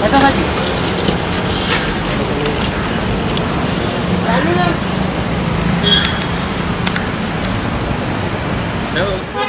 बैठा भाई Hello.